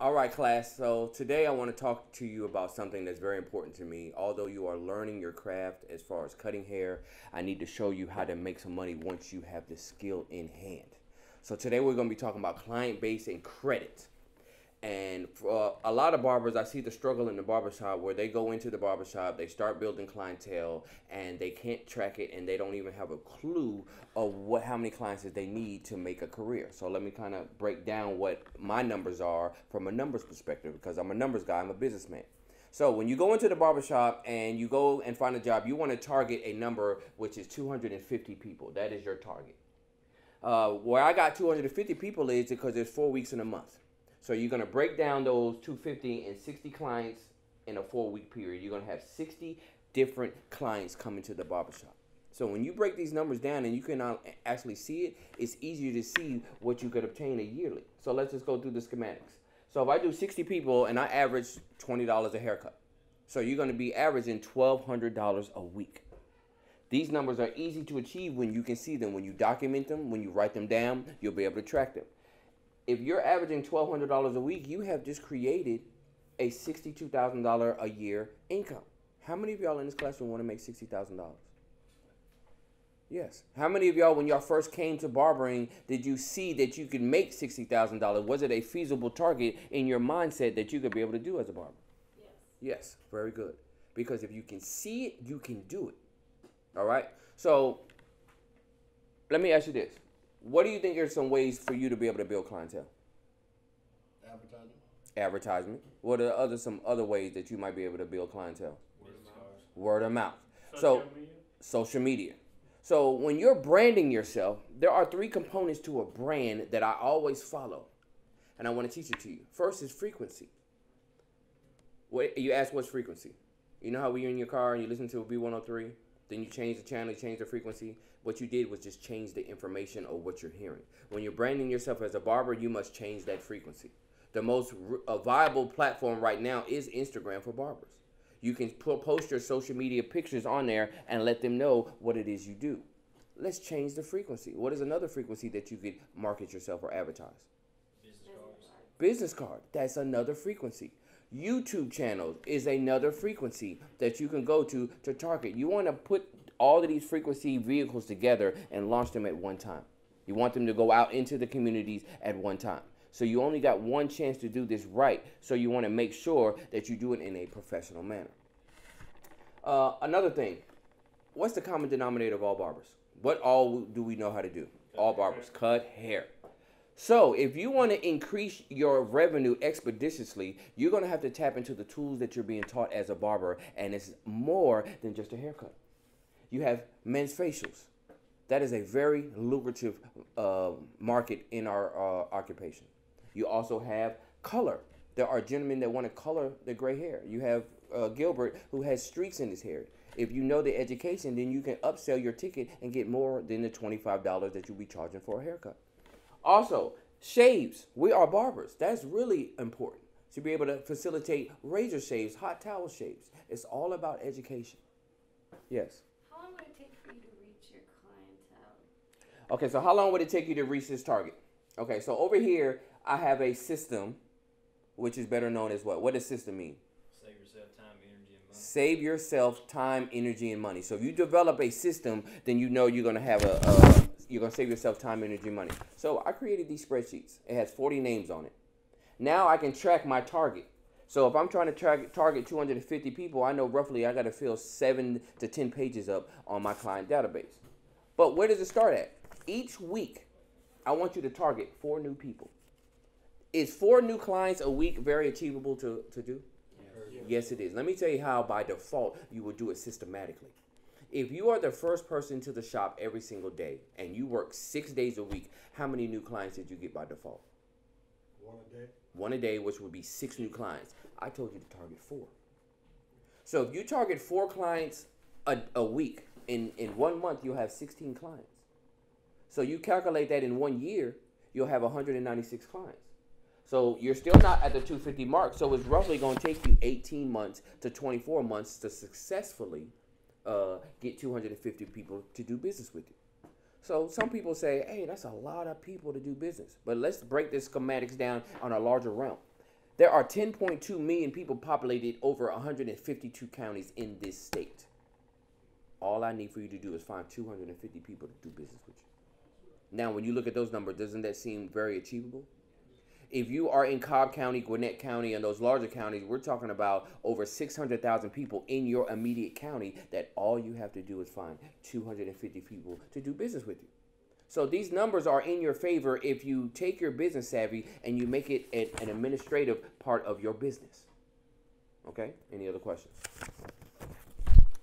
All right, class. So today I want to talk to you about something that's very important to me. Although you are learning your craft as far as cutting hair, I need to show you how to make some money once you have the skill in hand. So today we're going to be talking about client base and credit. And for a lot of barbers, I see the struggle in the barbershop where they go into the barbershop, they start building clientele, and they can't track it, and they don't even have a clue of what how many clients that they need to make a career. So let me kind of break down what my numbers are from a numbers perspective, because I'm a numbers guy, I'm a businessman. So when you go into the barbershop and you go and find a job, you want to target a number which is 250 people. That is your target. Uh, where I got 250 people is because there's four weeks in a month. So you're going to break down those 250 and 60 clients in a four week period. You're going to have 60 different clients coming to the barbershop. So when you break these numbers down and you can actually see it, it's easier to see what you could obtain a yearly. So let's just go through the schematics. So if I do 60 people and I average $20 a haircut, so you're going to be averaging $1,200 a week. These numbers are easy to achieve when you can see them. When you document them, when you write them down, you'll be able to track them if you're averaging twelve hundred dollars a week, you have just created a sixty-two thousand dollar a year income. How many of y'all in this classroom want to make sixty thousand dollars? Yes. How many of y'all, when y'all first came to barbering, did you see that you could make sixty thousand dollars? Was it a feasible target in your mindset that you could be able to do as a barber? Yes. Yes. Very good. Because if you can see it, you can do it. All right. So let me ask you this: what do you think are some ways for you to be able to build clientele? Advertisement. Advertisement. What are other some other ways that you might be able to build clientele? Word of mouth. Word of mouth. Social so media? social media. So when you're branding yourself, there are three components to a brand that I always follow, and I want to teach it to you. First is frequency. What you ask, what's frequency? You know how when you're in your car and you listen to a V103, then you change the channel, you change the frequency. What you did was just change the information of what you're hearing. When you're branding yourself as a barber, you must change that frequency. The most viable platform right now is Instagram for barbers. You can post your social media pictures on there and let them know what it is you do. Let's change the frequency. What is another frequency that you could market yourself or advertise? Business cards. Business card. That's another frequency. YouTube channels is another frequency that you can go to to target. You want to put all of these frequency vehicles together and launch them at one time. You want them to go out into the communities at one time. So you only got one chance to do this right. So you want to make sure that you do it in a professional manner. Uh, another thing, what's the common denominator of all barbers? What all do we know how to do? All barbers cut hair. So, if you want to increase your revenue expeditiously, you're going to have to tap into the tools that you're being taught as a barber, and it's more than just a haircut. You have men's facials. That is a very lucrative uh, market in our uh, occupation. You also have color. There are gentlemen that want to color their gray hair. You have uh, Gilbert who has streaks in his hair. If you know the education, then you can upsell your ticket and get more than the $25 that you'll be charging for a haircut. Also, shaves. We are barbers. That's really important to be able to facilitate razor shaves, hot towel shaves. It's all about education. Yes. How long would it take for you to reach your clientele? Okay, so how long would it take you to reach this target? Okay, so over here, I have a system, which is better known as what? What does system mean? Save yourself time, energy, and money. Save yourself time, energy, and money. So if you develop a system, then you know you're gonna have a, a you're gonna save yourself time, energy, money. So I created these spreadsheets. It has 40 names on it. Now I can track my target. So if I'm trying to track, target 250 people, I know roughly I got to fill seven to 10 pages up on my client database. But where does it start at? Each week, I want you to target four new people. Is four new clients a week very achievable to, to do? Yes, it is. Let me tell you how by default you will do it systematically. If you are the first person to the shop every single day and you work six days a week, how many new clients did you get by default? One a day. One a day, which would be six new clients. I told you to target four. So if you target four clients a, a week, in, in one month, you'll have 16 clients. So you calculate that in one year, you'll have 196 clients. So you're still not at the 250 mark. So it's roughly going to take you 18 months to 24 months to successfully uh, get 250 people to do business with you. So some people say, hey, that's a lot of people to do business. But let's break this schematics down on a larger realm. There are 10.2 million people populated over 152 counties in this state. All I need for you to do is find 250 people to do business with you. Now, when you look at those numbers, doesn't that seem very achievable? If you are in Cobb County, Gwinnett County, and those larger counties, we're talking about over 600,000 people in your immediate county that all you have to do is find 250 people to do business with you. So these numbers are in your favor if you take your business savvy and you make it an, an administrative part of your business. Okay? Any other questions?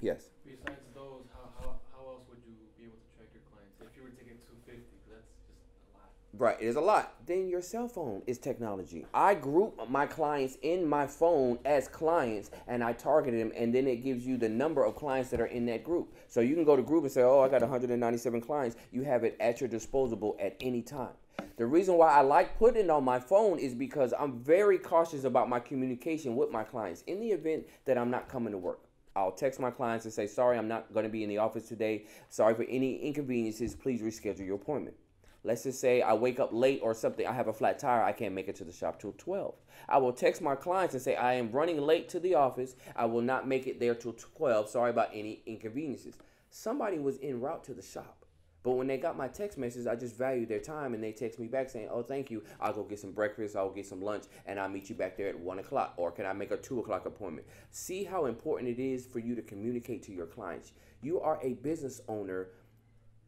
Yes. Besides those, how, how, how else would you be able to track your clients if you were to get 250? Because that's just a lot. Right, it is a lot. Then your cell phone is technology. I group my clients in my phone as clients and I target them, and then it gives you the number of clients that are in that group. So you can go to group and say, Oh, I got 197 clients. You have it at your disposable at any time. The reason why I like putting it on my phone is because I'm very cautious about my communication with my clients in the event that I'm not coming to work. I'll text my clients and say, Sorry, I'm not going to be in the office today. Sorry for any inconveniences. Please reschedule your appointment. Let's just say I wake up late or something, I have a flat tire, I can't make it to the shop till 12. I will text my clients and say, I am running late to the office. I will not make it there till 12. Sorry about any inconveniences. Somebody was en route to the shop. But when they got my text message, I just valued their time and they text me back saying, Oh, thank you. I'll go get some breakfast, I'll get some lunch, and I'll meet you back there at one o'clock. Or can I make a two o'clock appointment? See how important it is for you to communicate to your clients. You are a business owner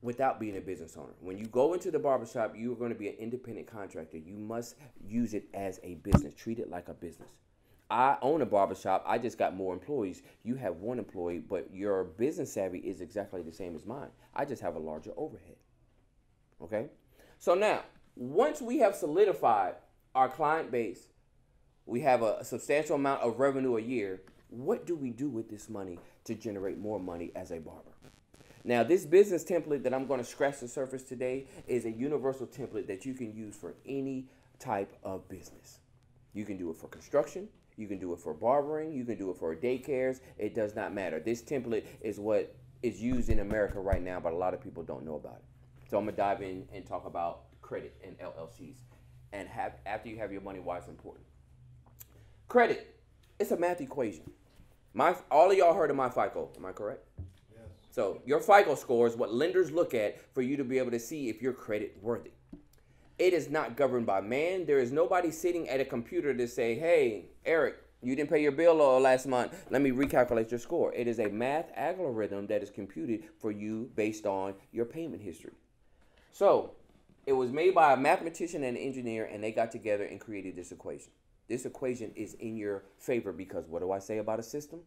without being a business owner. When you go into the barbershop, you are going to be an independent contractor. You must use it as a business, treat it like a business. I own a barbershop. I just got more employees. You have one employee, but your business savvy is exactly the same as mine. I just have a larger overhead. Okay? So now, once we have solidified our client base, we have a, substantial amount of revenue a year. What do we do with this money to generate more money as a barber? Now, this business template that I'm going to scratch the surface today is a universal template that you can use for any type of business. You can do it for construction, you can do it for barbering, you can do it for daycares. It does not matter. This template is what is used in America right now, but a lot of people don't know about it. So I'm gonna dive in and talk about credit and LLCs, and have after you have your money, why it's important. Credit, it's a math equation. My all of y'all heard of my FICO, am I correct? So your FICO score is what lenders look at for you to be able to see if you're credit worthy. It is not governed by man. There is nobody sitting at a computer to say, "Hey, Eric, you didn't pay your bill last month. Let me recalculate your score." It is a math algorithm that is computed for you based on your payment history. So, it was made by a mathematician and an engineer, and they got together and created this equation. This equation is in your favor because what do I say about a system?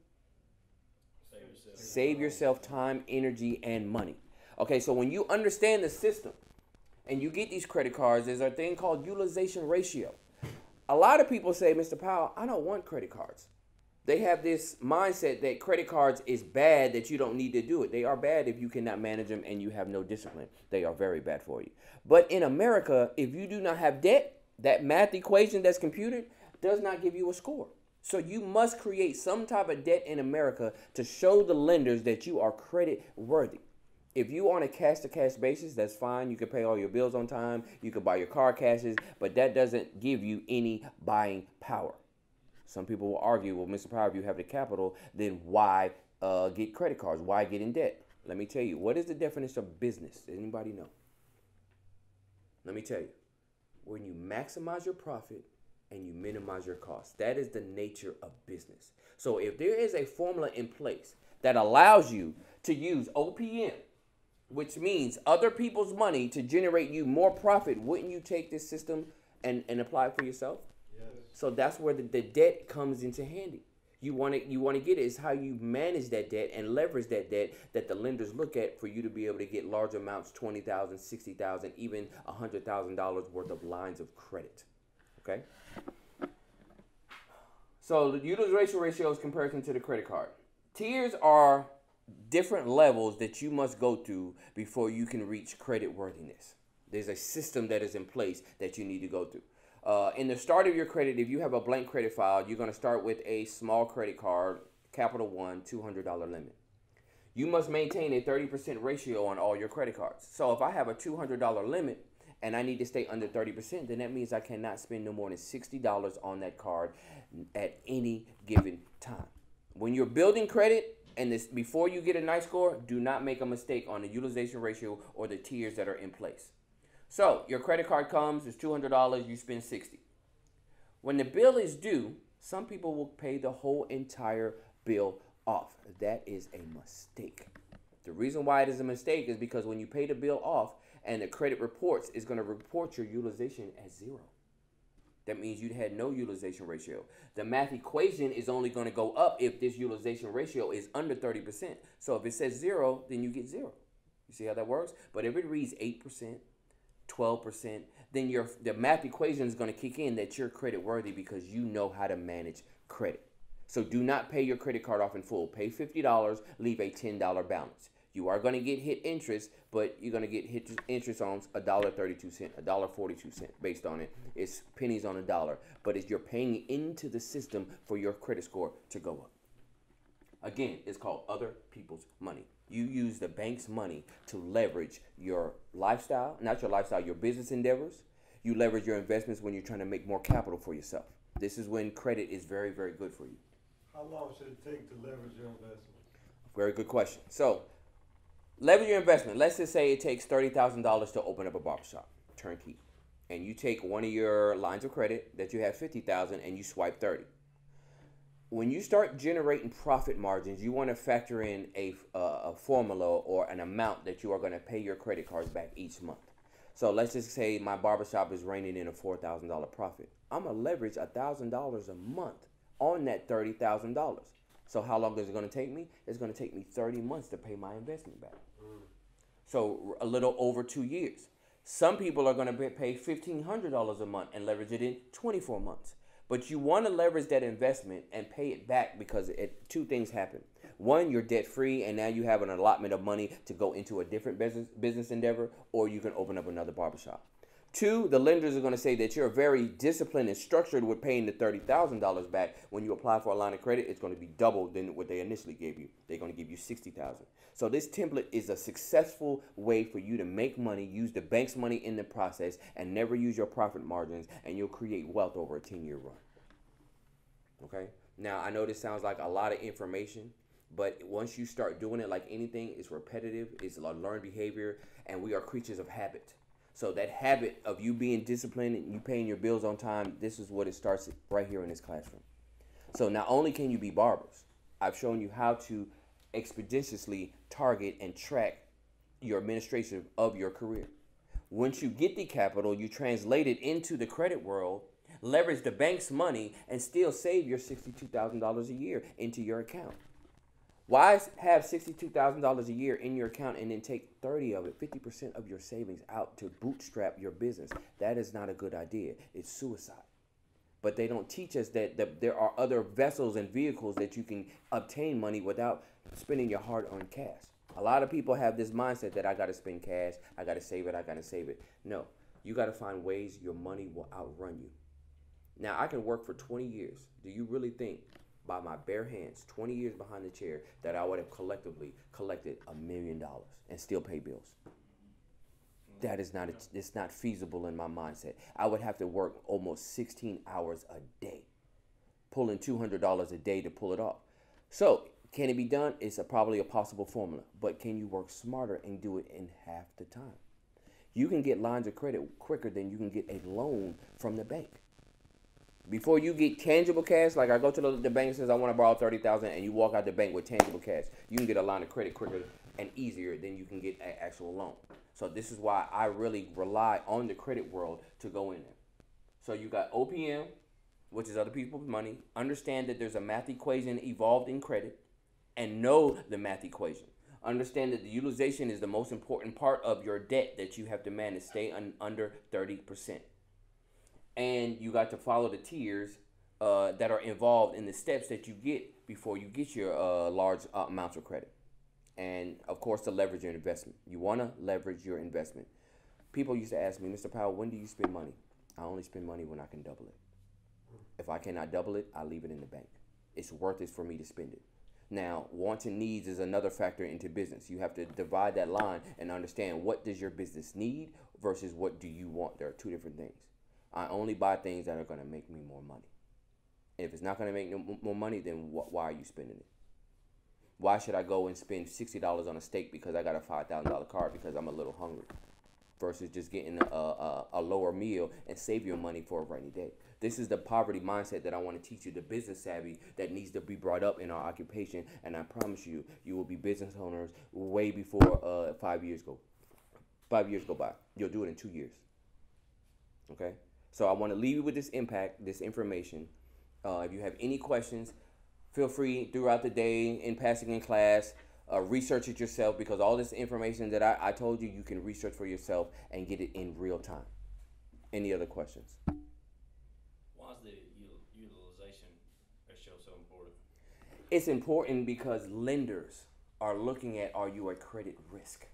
Save yourself. Save yourself time, energy, and money. Okay, so when you understand the system and you get these credit cards, there's a thing called utilization ratio. A lot of people say, Mr. Powell, I don't want credit cards. They have this mindset that credit cards is bad, that you don't need to do it. They are bad if you cannot manage them and you have no discipline. They are very bad for you. But in America, if you do not have debt, that math equation that's computed does not give you a score. So you must create some type of debt in America to show the lenders that you are credit worthy. If you on a cash to cash basis, that's fine. You can pay all your bills on time. You can buy your car cashes, but that doesn't give you any buying power. Some people will argue, well, Mr. Powell, if you have the capital, then why uh, get credit cards? Why get in debt? Let me tell you, what is the definition of business? Does anybody know? Let me tell you, when you maximize your profit and you minimize your costs, that is the nature of business. So if there is a formula in place that allows you to use OPM, which means other people's money to generate you more profit, wouldn't you take this system and, and apply it for yourself? Yes. So that's where the, the debt comes into handy. You want to you want to get it is how you manage that debt and leverage that debt that the lenders look at for you to be able to get large amounts, twenty thousand, sixty thousand, even a hundred thousand dollars worth of lines of credit. Okay. So the utilization ratio is comparison to the credit card. Tiers are different levels that you must go through before you can reach credit worthiness. There's a system that is in place that you need to go through. Uh, in the start of your credit, if you have a blank credit file, you're going to start with a small credit card, Capital One, $200 limit. You must maintain a 30% ratio on all your credit cards. So if I have a $200 limit and I need to stay under 30%, then that means I cannot spend no more than $60 on that card at any given time. When you're building credit, and this before you get a nice score, do not make a mistake on the utilization ratio or the tiers that are in place. So your credit card comes, it's $200, you spend 60. When the bill is due, some people will pay the whole entire bill off. That is a mistake. The reason why it is a mistake is because when you pay the bill off and the credit reports is going to report your utilization as zero. That means you had no utilization ratio. The math equation is only going to go up if this utilization ratio is under 30%. So if it says zero, then you get zero. You see how that works? But if it reads 8%, 12%, then your the math equation is going to kick in that you're credit worthy because you know how to manage credit. So do not pay your credit card off in full. Pay $50, leave a $10 balance. You are going to get hit interest, but you're going to get hit interest on a dollar thirty-two cent, a dollar forty-two cent, based on it. It's pennies on a dollar, but it's you're paying into the system for your credit score to go up. Again, it's called other people's money. You use the bank's money to leverage your lifestyle, not your lifestyle, your business endeavors. You leverage your investments when you're trying to make more capital for yourself. This is when credit is very, very good for you. How long should it take to leverage your investment? Very good question. So, leverage your investment. Let's just say it takes thirty thousand dollars to open up a barbershop, turnkey, and you take one of your lines of credit that you have fifty thousand and you swipe thirty. When you start generating profit margins, you want to factor in a, uh, a formula or an amount that you are going to pay your credit cards back each month. So let's just say my barbershop is reining in a four thousand dollar profit. I'm gonna leverage thousand dollars a month on that thirty thousand dollars. So how long is it going to take me? It's going to take me 30 months to pay my investment back. So a little over two years. Some people are going to pay $1,500 a month and leverage it in 24 months. But you want to leverage that investment and pay it back because it, two things happen. One, you're debt free, and now you have an allotment of money to go into a different business business endeavor, or you can open up another barbershop. Two, the lenders are going to say that you're very disciplined and structured with paying the $30,000 back. When you apply for a line of credit, it's going to be double than what they initially gave you. They're going to give you 60000 So this template is a successful way for you to make money, use the bank's money in the process, and never use your profit margins, and you'll create wealth over a 10-year run. Okay? Now, I know this sounds like a lot of information, but once you start doing it like anything, it's repetitive, it's a learned behavior, and we are creatures of habit. So that habit of you being disciplined and you paying your bills on time, this is what it starts right here in this classroom. So not only can you be barbers, I've shown you how to expeditiously target and track your administration of your career. Once you get the capital, you translate it into the credit world, leverage the bank's money, and still save your $62,000 a year into your account. Why have $62,000 a year in your account and then take 30 of it, 50% of your savings out to bootstrap your business? That is not a good idea. It's suicide. But they don't teach us that, there are other vessels and vehicles that you can obtain money without spending your hard earned cash. A lot of people have this mindset that I got to spend cash, I got to save it, I got to save it. No, you got to find ways your money will outrun you. Now, I can work for 20 years. Do you really think by my bare hands, 20 years behind the chair, that I would have collectively collected a million dollars and still pay bills. That is not it's not feasible in my mindset. I would have to work almost 16 hours a day, pulling $200 a day to pull it off. So, can it be done? It's a, probably a possible formula, but can you work smarter and do it in half the time? You can get lines of credit quicker than you can get a loan from the bank. Before you get tangible cash, like I go to the, the bank and says I want to borrow thirty thousand, and you walk out the bank with tangible cash, you can get a line of credit quicker and easier than you can get an actual loan. So this is why I really rely on the credit world to go in there. So you got OPM, which is other people's money. Understand that there's a math equation evolved in credit, and know the math equation. Understand that the utilization is the most important part of your debt that you have to manage. Stay un- under thirty percent and you got to follow the tiers uh, that are involved in the steps that you get before you get your uh, large amounts of credit. And of course, to leverage your investment. You want to leverage your investment. People used to ask me, Mr. Powell, when do you spend money? I only spend money when I can double it. If I cannot double it, I leave it in the bank. It's worth it for me to spend it. Now, wants and needs is another factor into business. You have to divide that line and understand what does your business need versus what do you want. There are two different things. I only buy things that are going to make me more money. If it's not going to make no more money, then wh- why are you spending it? Why should I go and spend sixty dollars on a steak because I got a five thousand dollar car because I'm a little hungry, versus just getting a, a, a lower meal and save your money for a rainy day. This is the poverty mindset that I want to teach you, the business savvy that needs to be brought up in our occupation. And I promise you, you will be business owners way before uh, five years go. Five years go by. You'll do it in two years. Okay. So I want to leave you with this impact, this information. Uh, if you have any questions, feel free throughout the day in passing in class. Uh, research it yourself because all this information that I, I told you, you can research for yourself and get it in real time. Any other questions? Why is the util- utilization ratio so important? It's important because lenders are looking at are you a credit risk?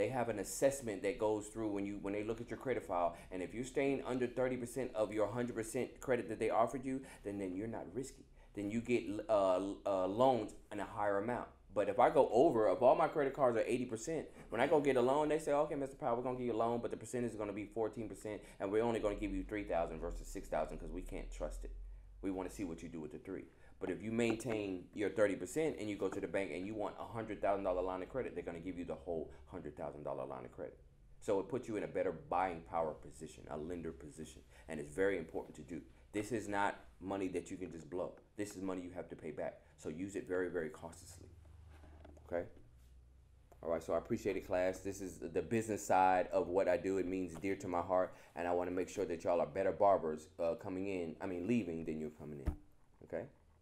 They have an assessment that goes through when you when they look at your credit file, and if you're staying under thirty percent of your hundred percent credit that they offered you, then then you're not risky. Then you get uh, uh, loans in a higher amount. But if I go over, if all my credit cards are eighty percent, when I go get a loan, they say, okay, Mr. Powell, we're gonna give you a loan, but the percentage is gonna be fourteen percent, and we're only gonna give you three thousand versus six thousand because we can't trust it. We want to see what you do with the three. But if you maintain your thirty percent and you go to the bank and you want a hundred thousand dollar line of credit, they're gonna give you the whole hundred thousand dollar line of credit. So it puts you in a better buying power position, a lender position, and it's very important to do. This is not money that you can just blow. This is money you have to pay back. So use it very, very cautiously. Okay. All right, so I appreciate it, class. This is the business side of what I do. It means dear to my heart, and I want to make sure that y'all are better barbers uh, coming in. I mean, leaving than you're coming in.